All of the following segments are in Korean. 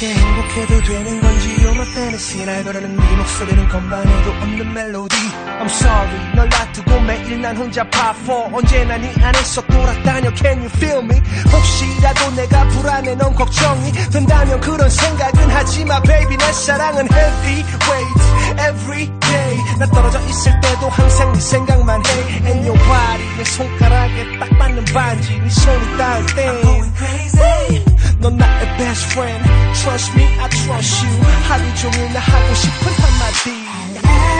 이렇게 행복해도 되는 건지 You're my fantasy 날 거르는 네 목소리는 건반에도 없는 멜로디. I'm sorry 널 놔두고 매일 난 혼자 파포 언제나 네 안에서 돌아다녀. Can you feel me? 혹시라도 내가 불안해 넌 걱정이 된다면 그런 생각은 하지마 baby. 내 사랑은 heavy weight every day. 나 떨어져 있을 때도 항상 네 생각만 해. And your body 내 손가락에 딱 맞는 반지 네 손이 닿을 때. I'm going crazy. 넌 나의 best friend. Trust me, I trust you. 하루 종일 나 하고 싶은 한마디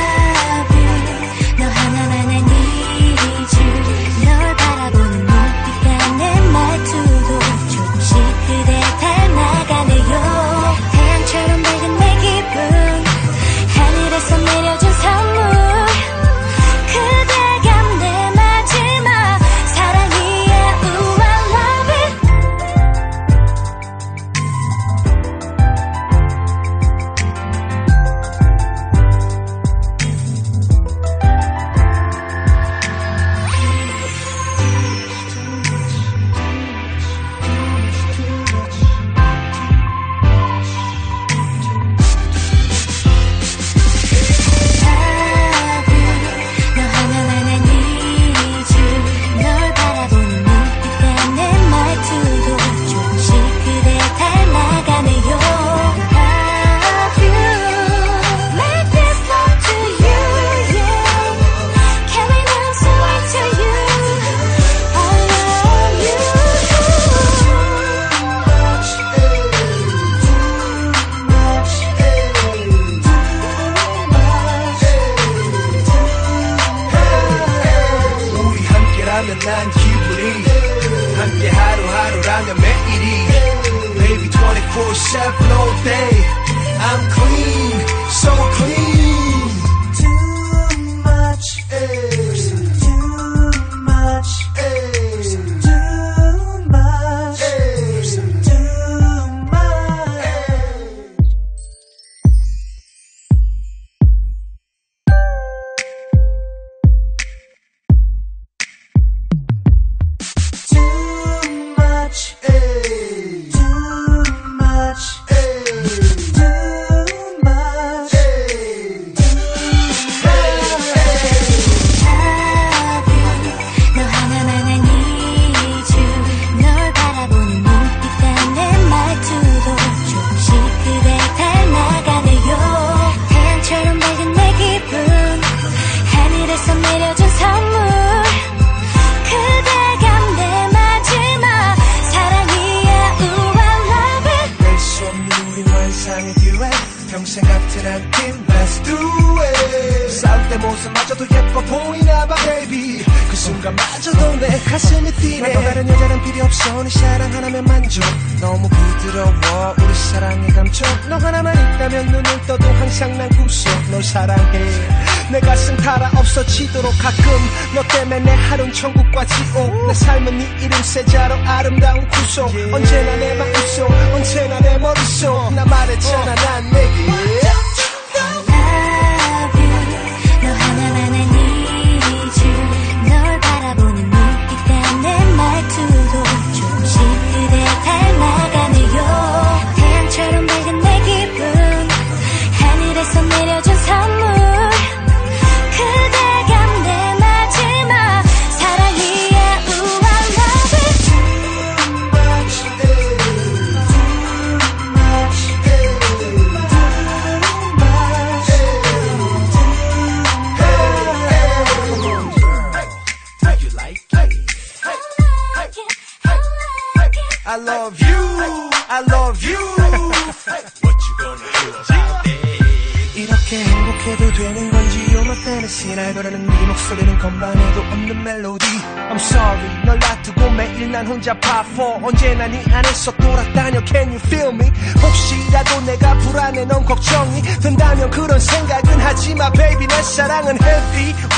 사랑은 heavyweight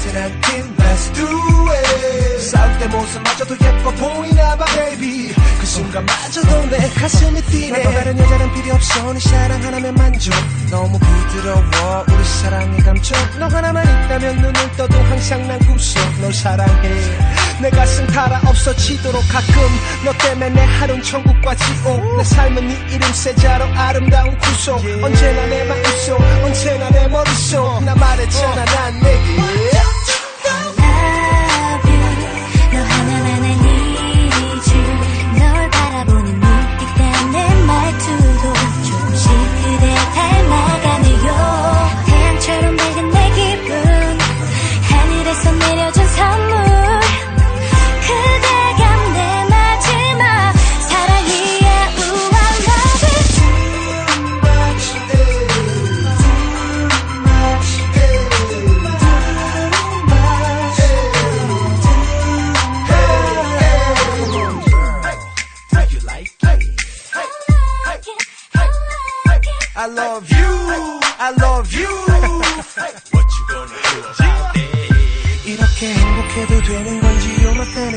같은 한팀 Let's do it. 싸울 때 모습마저도 예뻐 보이나 봐 baby. 그 순간마저도 내 가슴이 뛰네. 또 다른 여자는 필요 없어. 네 사랑 하나면 만족. 너무 부드러워. 우리 사랑의 감촉 너 하나만 있다면 눈을 떠도 항상 난 꿈속. 널 사랑해 내 가슴 달아 없어지도록 가끔 너 때문에 내 하루는 천국과 지옥. 내 삶은 네 이름 세자로 아름다운 구속. 언제나 내 마음속 언제나 내 머릿속. 나 말했잖아 난 내게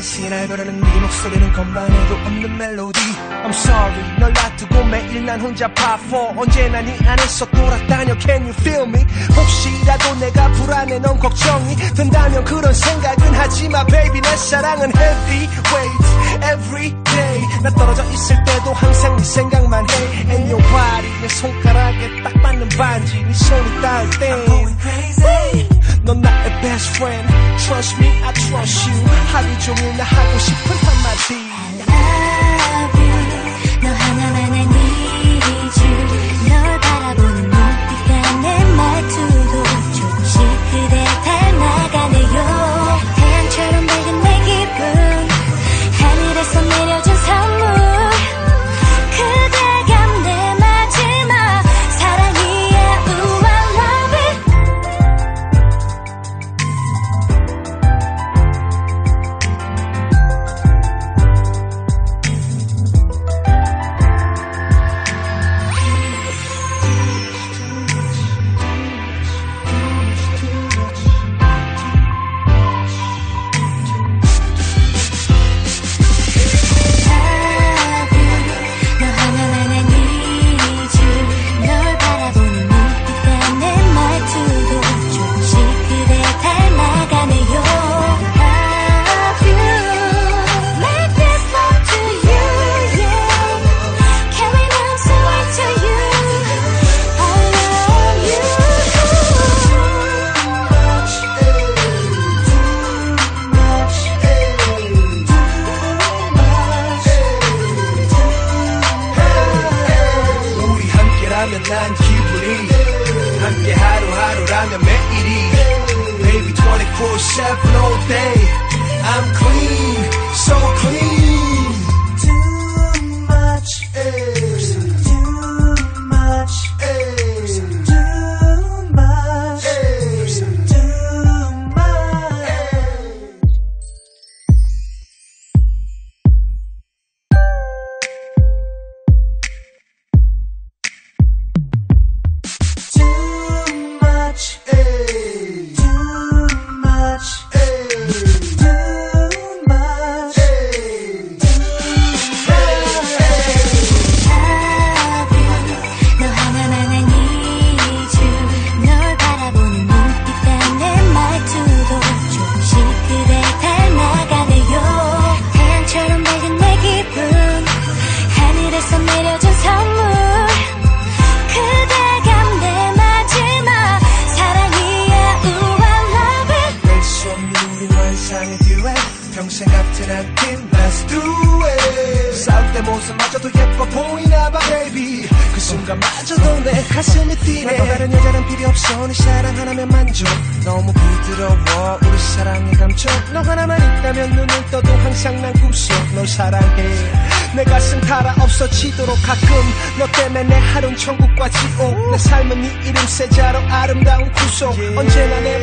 날 거르는 네 목소리는 건반에도 없는 멜로디. I'm sorry 널 놔두고 매일 난 혼자 파포 언제나 네 안에서 돌아다녀. Can you feel me? 혹시라도 내가 불안해 넌 걱정이 된다면 그런 생각은 하지마 baby. 내 사랑은 heavyweight every day. 나 떨어져 있을 때도 항상 네 생각만 해. And your body 내 손가락에 딱 맞는 반지 네 손이 닿을 때. I'm going crazy 넌 나의 best friend Trust me, I trust you 하루 종일 나 하고 싶은 한마디 되도록 가끔 너 때문에 내 하루는 천국과 지옥. 내 삶은 이 이름 세자로 아름다운 구속. 언제나 내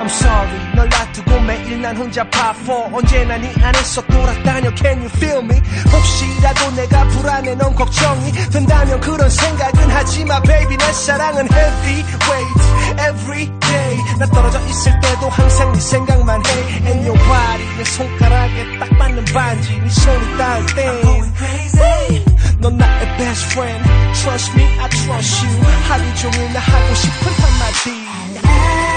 I'm sorry 널 놔두고 매일 난 혼자 바퍼 언제나 네 안에서 돌아다녀. Can you feel me? 혹시라도 내가 불안해 넌 걱정이 된다면 그런 생각은 하지마 Baby. 내 사랑은 heavy weight every day. 나 떨어져 있을 때도 항상 네 생각만 해. And your body 내 손가락에 딱 맞는 반지 네 손이 닿을 때. I'm going crazy. 넌 나의 best friend. Trust me I trust you. 하루 종일 나 하고 싶은 한마디. I love you.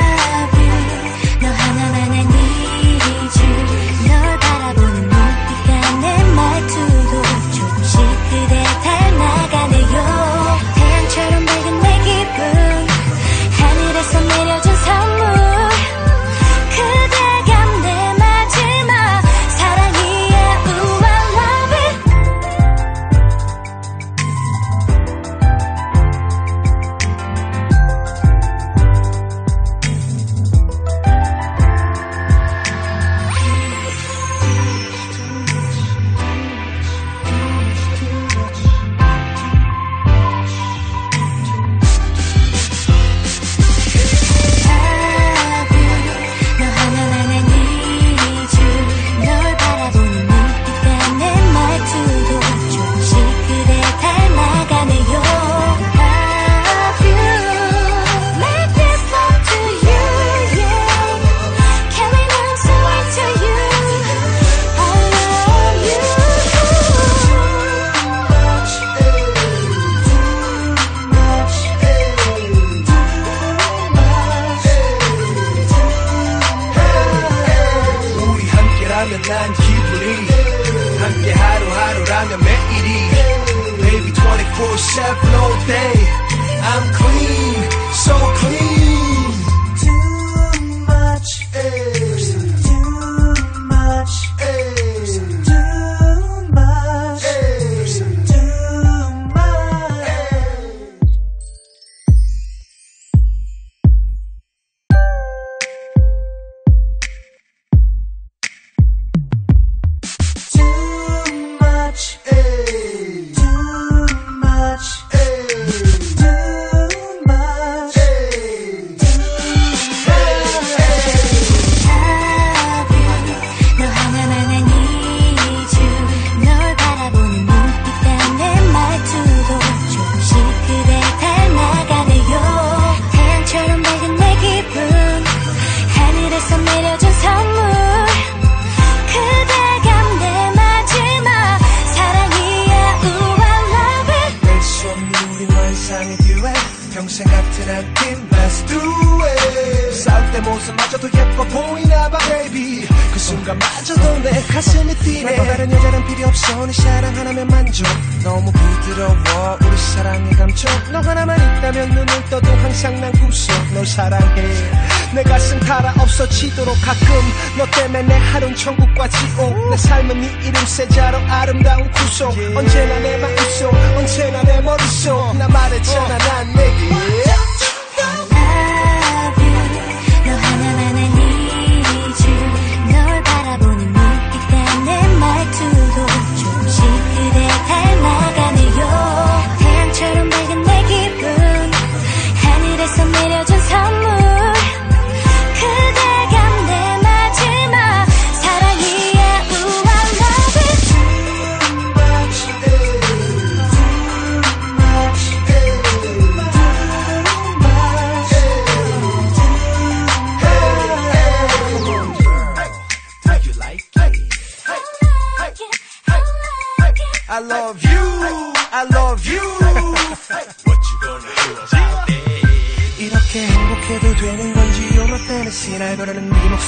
Chef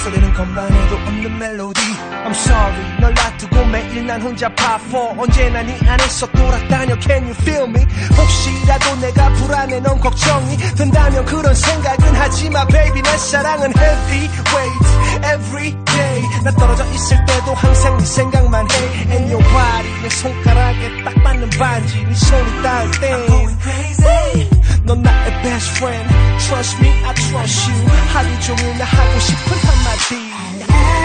목소리는 건반에도 없는 멜로디. I'm sorry 널 놔두고 매일 난 혼자 파포 언제나 네 안에서 돌아다녀. Can you feel me? 혹시라도 내가 불안해 넌 걱정이 된다면 그런 생각은 하지마 baby. 내 사랑은 heavy weight every day. 나 떨어져 있을 때도 항상 네 생각만 해. And your body 내 손가락에 딱 맞는 반지 네 손이 닿을 때. I'm going crazy. 넌 나의 best friend. Trust me, I trust you. 하루 종일 나 하고 싶은 한마디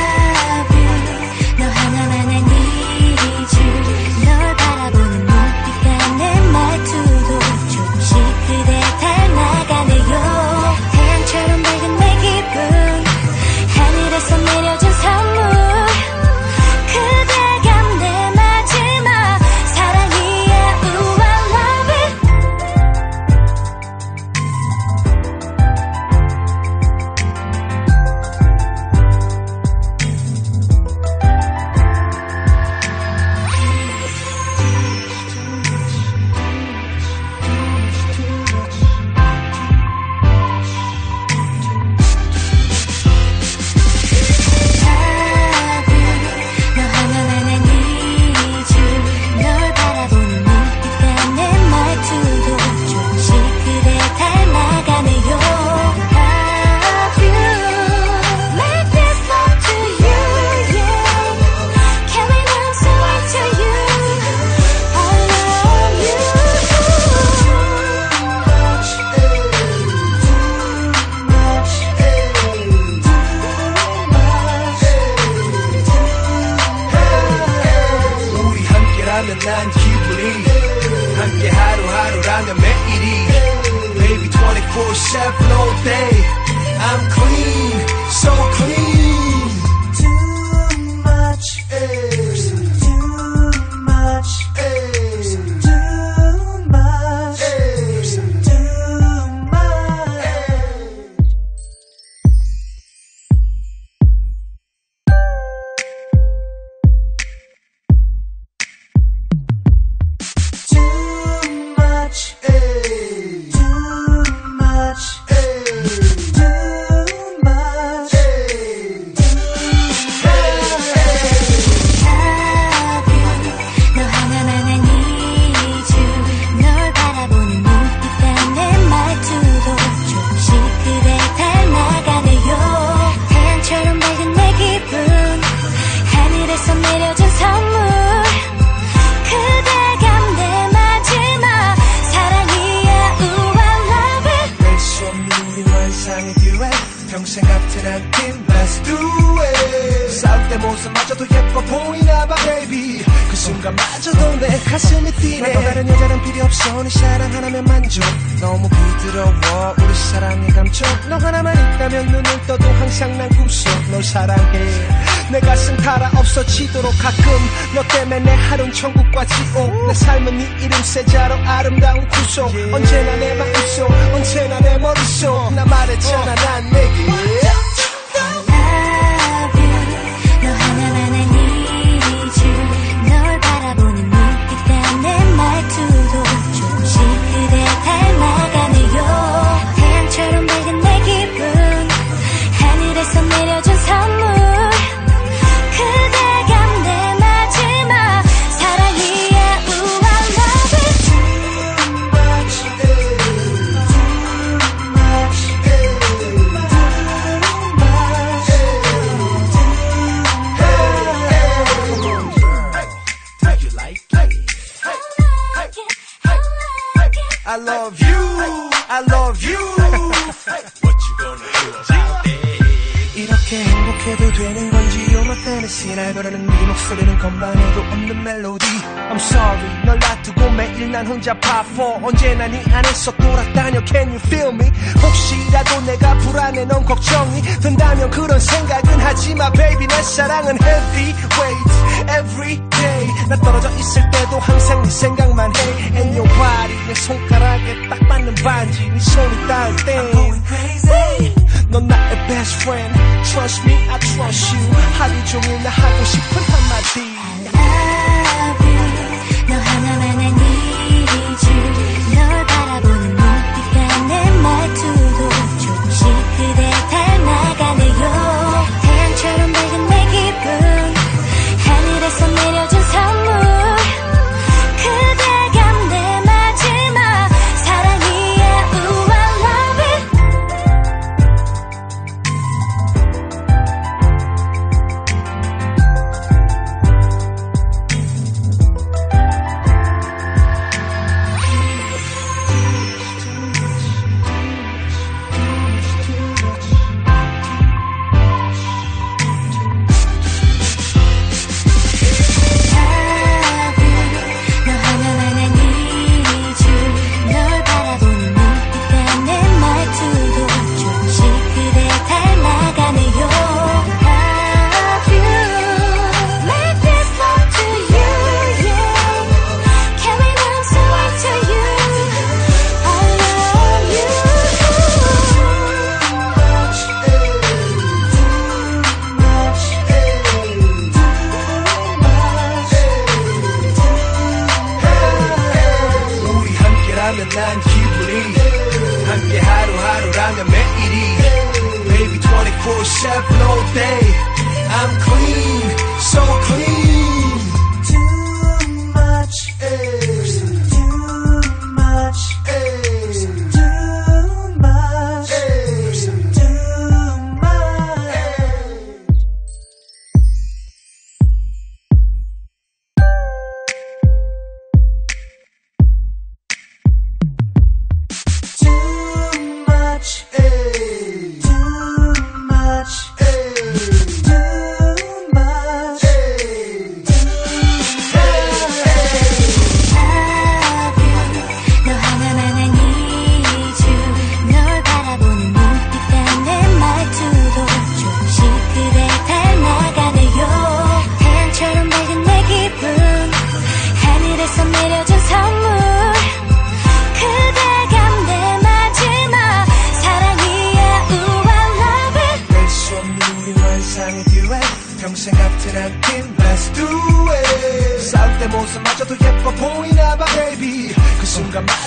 내 가슴 달아 없어지도록 가끔 너 때문에 내 하루는 천국과 지옥 내 삶은 네 이름 세자로 아름다운 구속. 언제나 내 마음속 언제나 내 머릿속. 나 말했잖아 난 내게 혼자 파포 언제나 네 안에서 돌아다녀 Can you feel me? 혹시라도 내가 불안해 넌 걱정이 된다면 그런 생각은 하지마 baby. 내 사랑은 heavyweight every day. 나 떨어져 있을 때도 항상 네 생각만 해. And your body 내 손가락에 딱 맞는 반지 네 손이 닿을 때. I'm going crazy. 넌 나의 best friend. Trust me, I trust you. 하루 종일 나 하고 싶은 한마디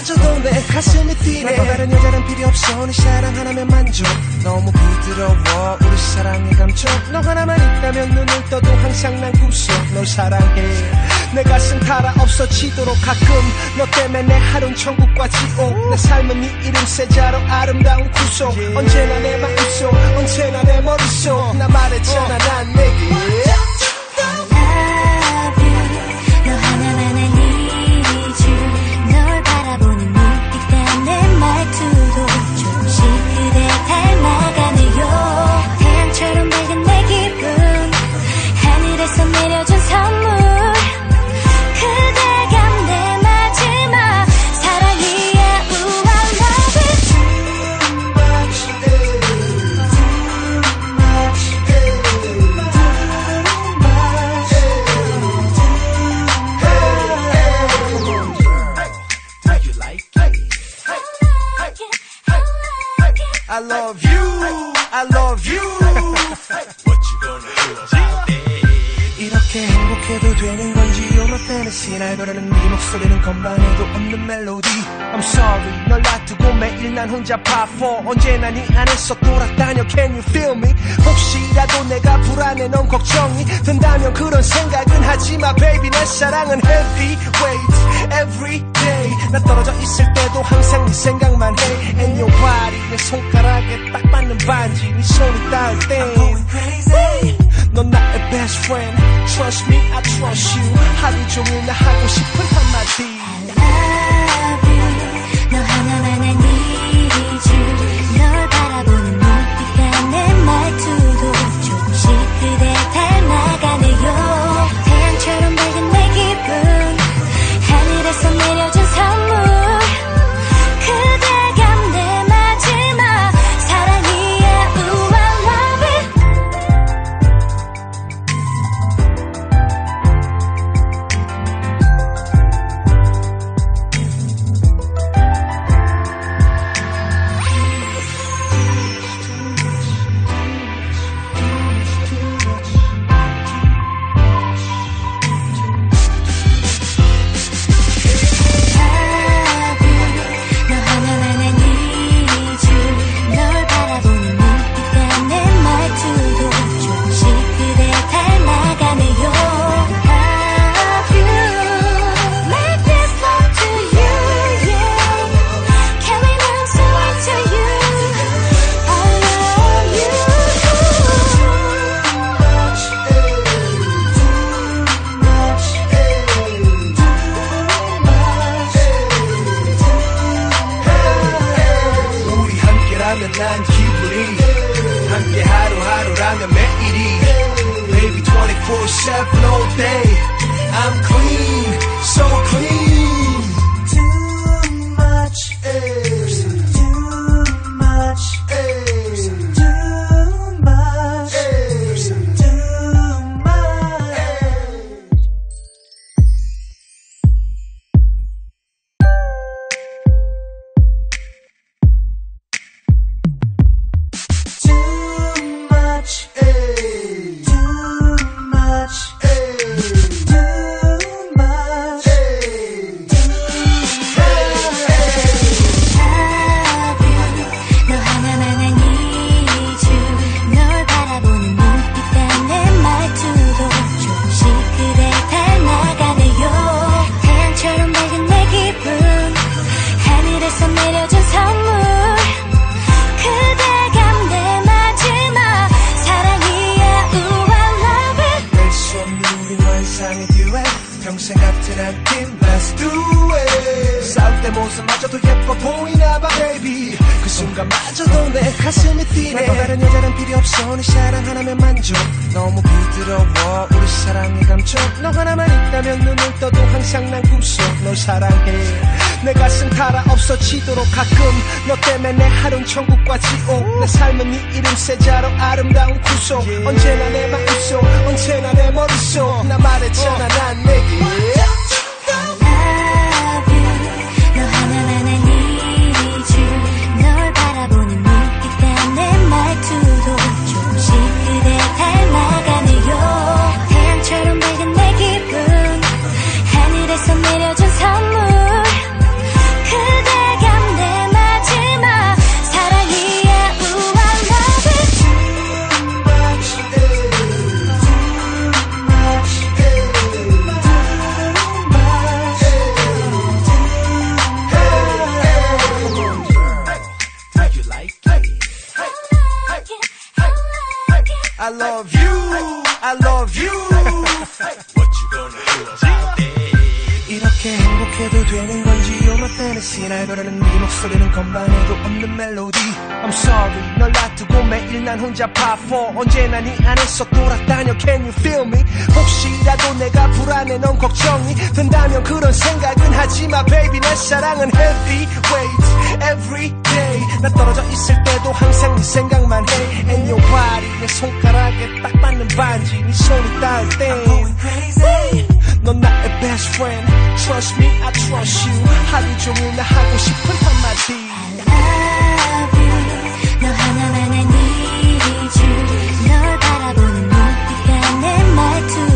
순간마저도 내 가슴이 뛰네. 또 다른 여자는 필요 없어. 네 사랑 하나면 만족. 너무 부드러워. 우리 사랑의 감촉 너 하나만 있다면 눈을 떠도 항상 난 꿈속. 널 사랑해. 내 가슴 달아 없어지도록 가끔. 너 때문에 내 하루는 천국과 지옥 내 삶은 네 이름 세자로 아름다운 구속. 언제나 내 마음속 언제나 내 머릿속. 나 말했잖아 난 내게 혼자 파포 언제나 네 안에서 돌아다녀. Can you feel me? 혹시라도 내가 불안해 넌 걱정이 된다면 그런 생각은 하지마 baby. 내 사랑은 heavyweight every day. 나 떨어져 있을 때도 항상 네 생각만 해. And your body 내 손가락에 딱 맞는 반지 네 손이 닿을 때. I'm going crazy. 넌 나의 best friend. Trust me, I trust you. 하루 종일 나 하고 싶은 한마디 I love you, I love you. What you gonna do about that? 이렇게 행복해도 되는 건지 You're my fantasy 날 거라는 네 목소리는 건반에도 없는 멜로디 I'm sorry 널 놔두고 매일 난 혼자 파포 언제나 네 안에서 돌아다녀 Can you feel me? 혹시라도 내가 불안해 넌 걱정이 된다면 그런 생각은 하지마 baby 내 사랑은 heavyweight every day day 나 떨어져 있을 때도 항상 네 생각만 해 And your body 내 손가락에 딱 맞는 반지 네 손이 닿을 때 I'm going crazy 넌 나의 best friend Trust me I trust you 하루 종일 나 하고 싶은 한마디 I love you 너 하나만의 need you 널 바라보는 눈빛과 내 말투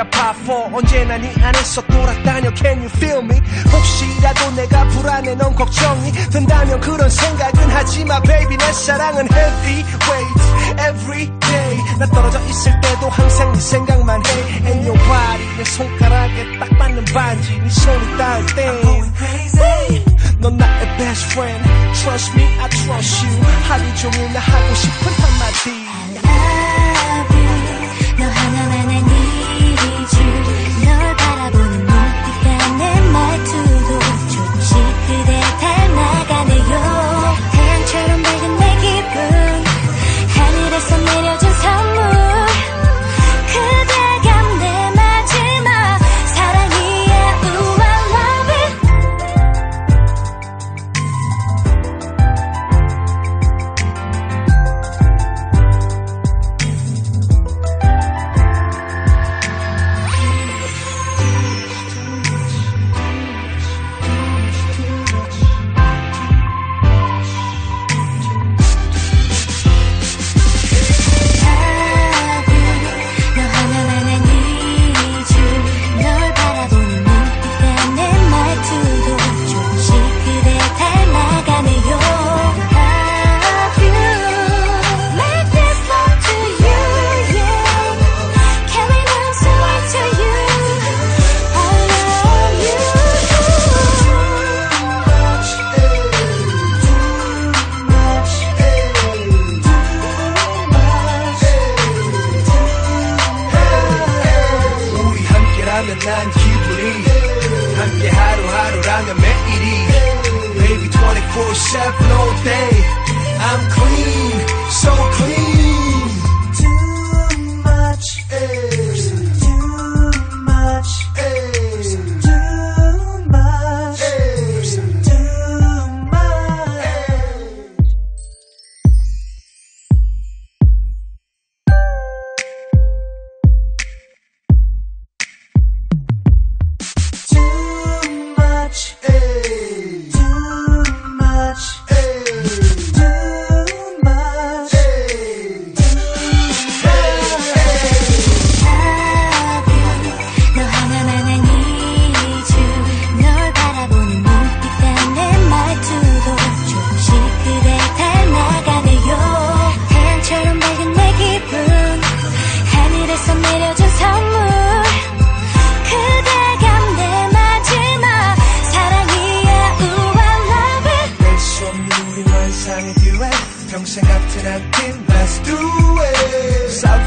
진짜 파포 언제나 네 안에서 돌아다녀. Can you feel me? 혹시라도 내가 불안해. 넌 걱정이 된다면 그런 생각은 하지마 baby. 내 사랑은 heavy weight every day. 나 떨어져 있을 때도 항상 네 생각만 해. And your body 내 손가락에 딱 맞는 반지 네 손이 닿을 땐넌 나의 best friend. Trust me I trust you. 하루 종일 나 하고 싶은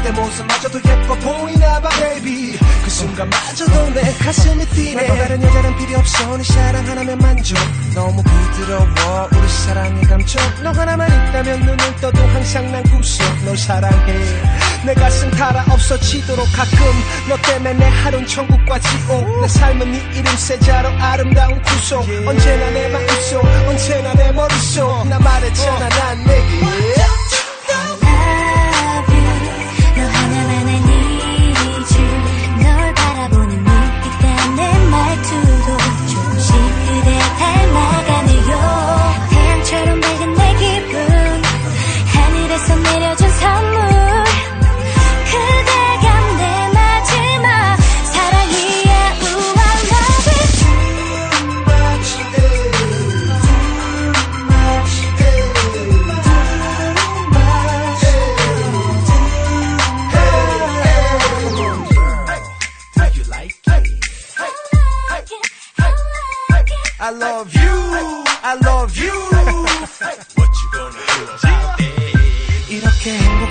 내 모습마저도 예뻐 보이나 봐 baby. 그 순간마저도 내 가슴이 뛰네. 너 다른 여자는 필요 없어? 네 사랑 하나면 만족. 너무 부드러워. 우리 사랑의 감촉 너 하나만 있다면 눈을 떠도 항상 난 꿈속. 널 사랑해. 내 가슴 달아 없어지도록 가끔. 너 때문에 내 하루는 천국과 지옥 내 삶은 네 이름 세자로 아름다운 구속. 언제나 내 마음속 언제나 내 머릿속. 나 말했잖아 난 내게.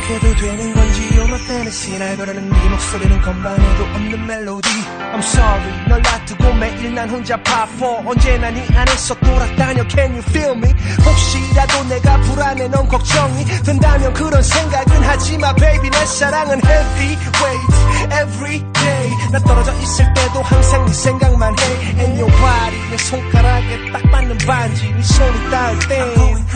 이렇게 행 fantasy 날 거르는 네 목소리는 건반에도 없는 멜로디. I'm sorry 널 놔두고 매일 난 혼자 파포 언제나 네 안에서 돌아다녀. Can you feel me? 혹시라도 내가 불안해 넌 걱정이 된다면 그런 생각은 하지마 baby. 내 사랑은 heavyweight every day. 나 떨어져 있을 때도 항상 네 생각만 해. And your body 내 손가락에 딱 맞는 반지 네 손이 닿을 때.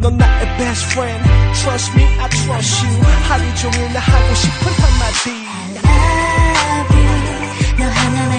넌 나의 best friend. Trust me, I trust you. 하루 종일 나 하고 싶은 한마디 love you 너 하나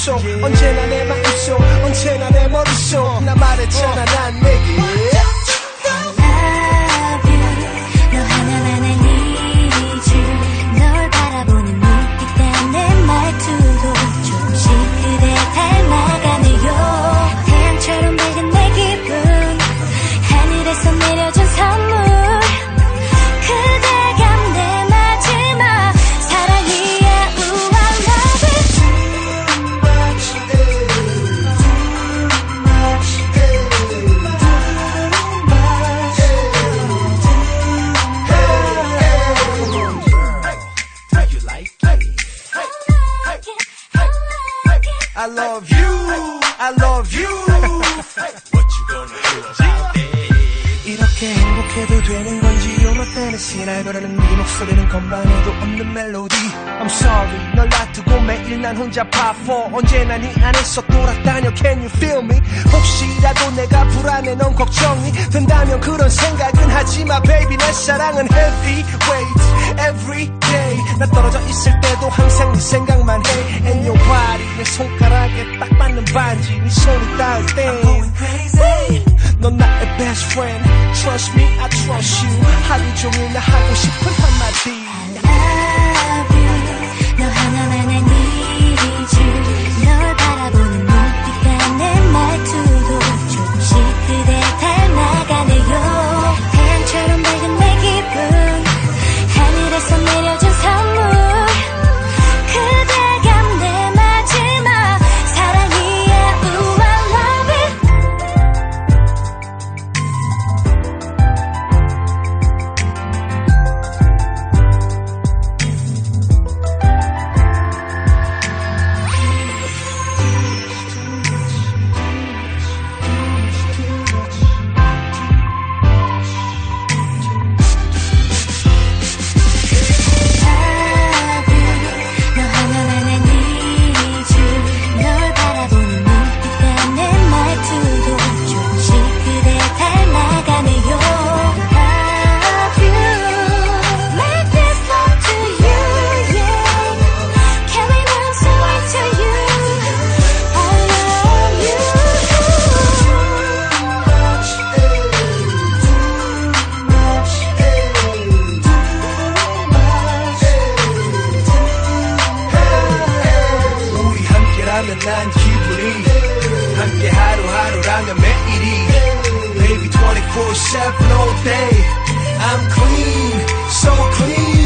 아름다운 구속 언제나 내 매일 난 혼자 파포 언제나 네 안에서 돌아다녀. Can you feel me? 혹시라도 내가 불안해 넌 걱정이 된다면 그런 생각은 하지마 baby. 내 사랑은 heavyweight every day. 나 떨어져 있을 때도 항상 네 생각만 해. And your body 내 손가락에 딱 맞는 반지 네 손이 닿을 때. 넌 나의 best friend. Trust me, I trust you. 하루 종일 나 하고 싶은 한마디 you. chef no day. I'm clean, so clean.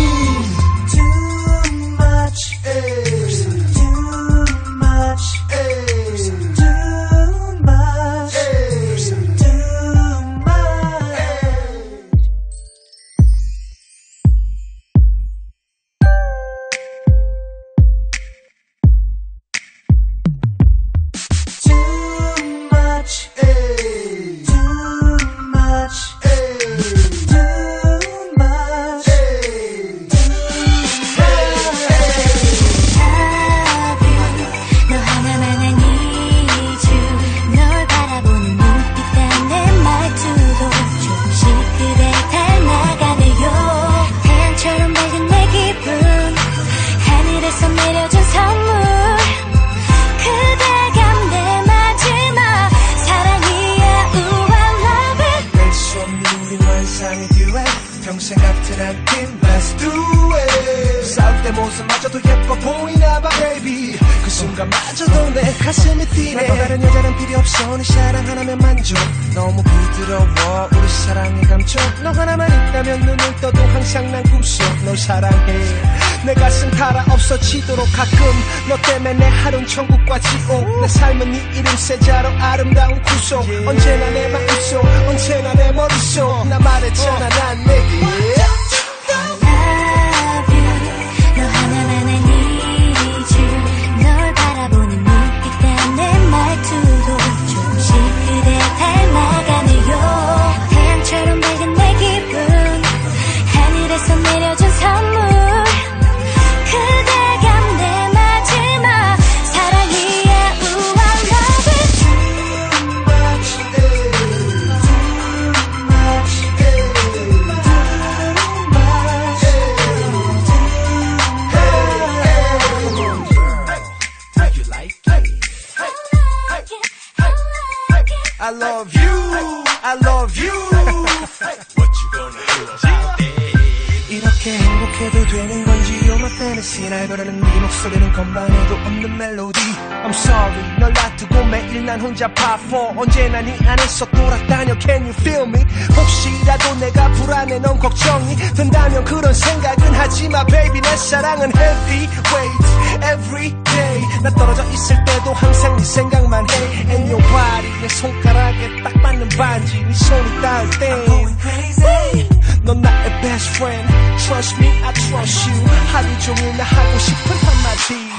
난 혼자 파4 언제나 네 안에서 돌아다녀. Can you feel me? 혹시라도 내가 불안해. 넌 걱정이 된다면 그런 생각은 하지마 baby. 내 사랑은 heavy weight every day. 나 떨어져 있을 때도 항상 네 생각만 해. And your body 내 손가락에 딱 맞는 반지 네 손이 닿을 땐넌 나의 best friend. Trust me, I trust you. 하루 종일 나 하고 싶은 한마디.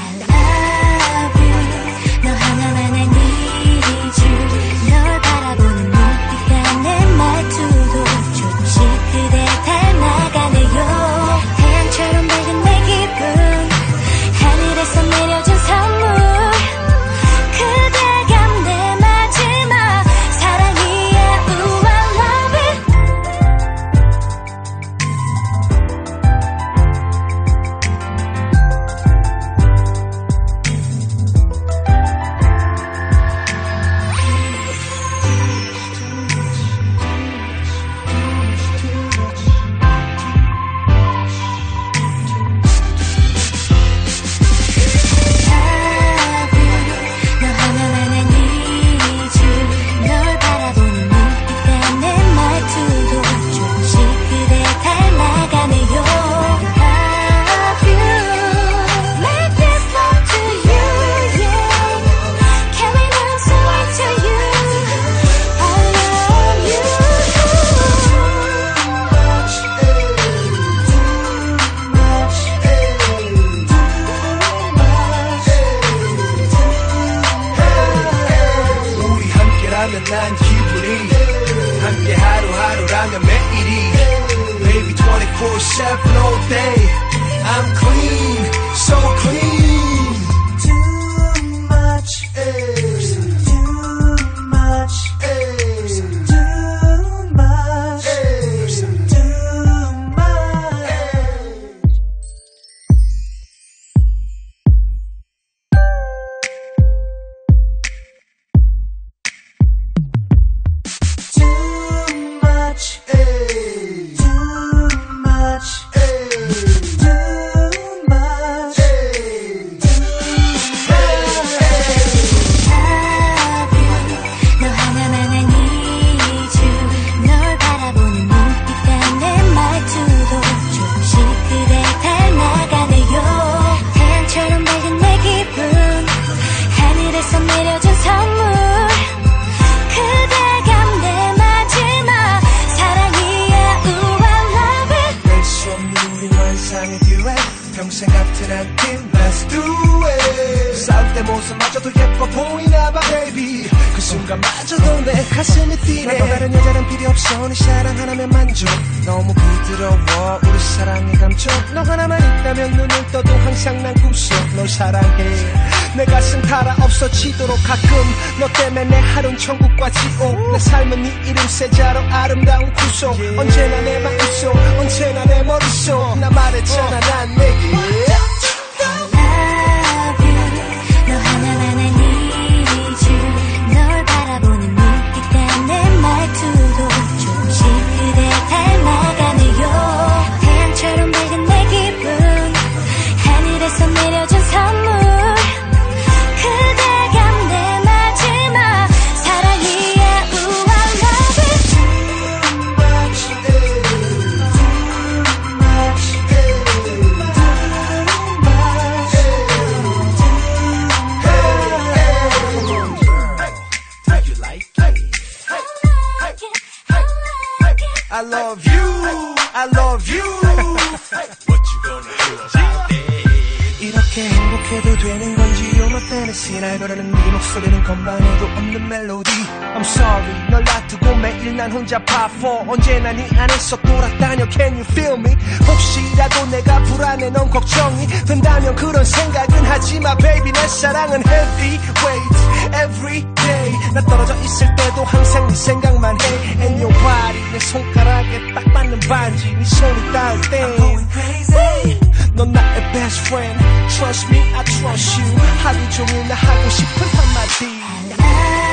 없어지도록 가끔 너 때문에 내 하루는 천국과 지옥. 내 삶은 네 이름 세자로 아름다운 구속. 언제나 내 마음속 언제나 내 머릿속. 나 말했잖아 난 내게 되는 건지 You're my fantasy. 날 거르는 네 목소리는 건반에도 없는 멜로디. I'm sorry. 널 놔두고 매일 난 혼자 파포 언제나 네 안에서 돌아다녀. Can you feel me? 혹시라도 내가 불안해. 넌 걱정이 된다면 그런 생각은 하지마 baby. 내 사랑은 heavyweight every day. 나 떨어져 있을 때도 항상 네 생각만 해. And your body 내 손가락에 딱 맞는 반지. 네 손이 닿을 때. I'm going crazy 넌 나의 best friend Trust me, I trust you 하루 종일 나 하고 싶은 한마디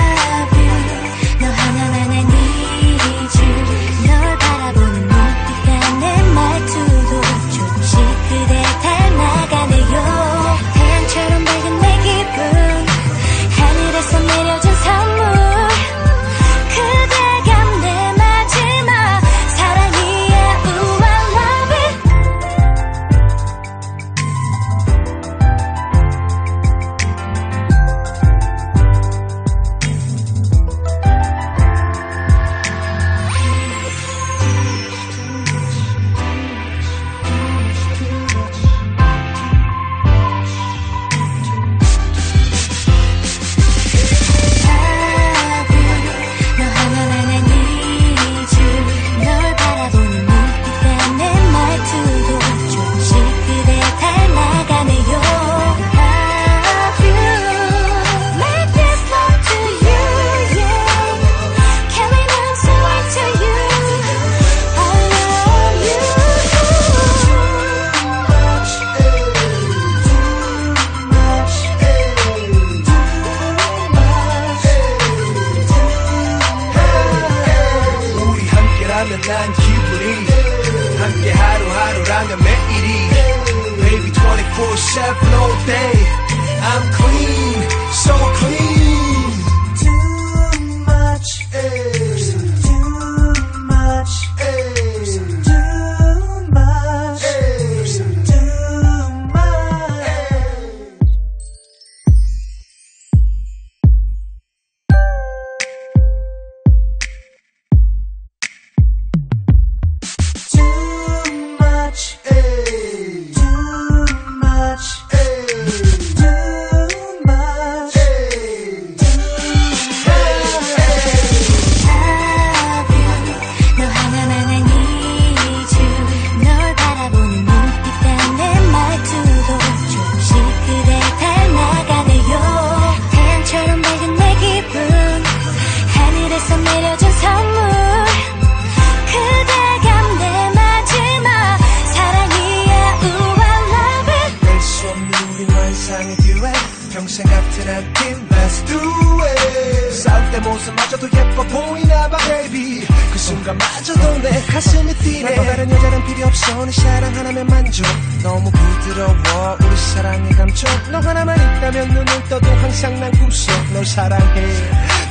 뛰네 또 다른 여자는 필요 없어. 네 사랑 하나면 만족 너무 부드러워. 우리 사랑의 감촉 너 하나만 있다면 눈을 떠도 항상 난 꿈속 널 사랑해.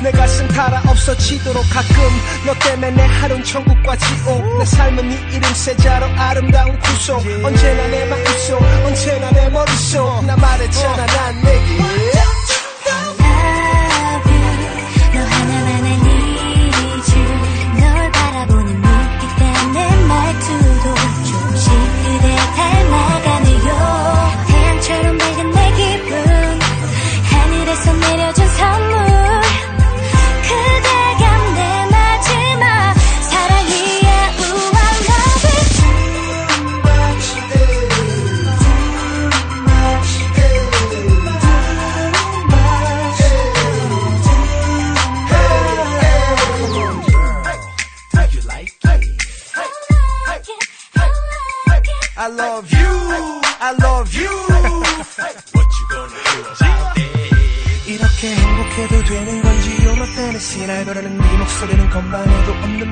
내 가슴 달아 없어지도록 가끔 너 때문에 내 하루는 천국과 지옥. 내 삶은 네 이름 세자로 아름다운 구속. 언제나 내 마음속 언제나 내 머릿속. 나 말했잖아 난 내게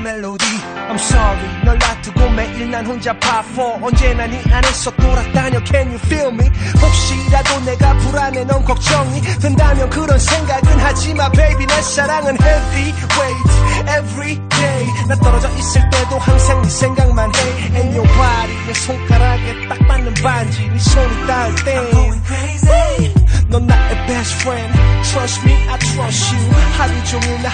멜로디. I'm sorry 널 놔두고 매일 난 혼자 파포 언제나 네 안에서 돌아다녀. Can you feel me? 혹시라도 내가 불안해 넌 걱정이 된다면 그런 생각은 하지마 baby. 내 사랑은 heavyweight every day. 나 떨어져 있을 때도 항상 네 생각만 해. And your body 내 손가락에 딱 맞는 반지 네 손이 닿을 때. I'm going crazy. 넌 나의 best friend. Trust me, I trust you. 하루 종일 나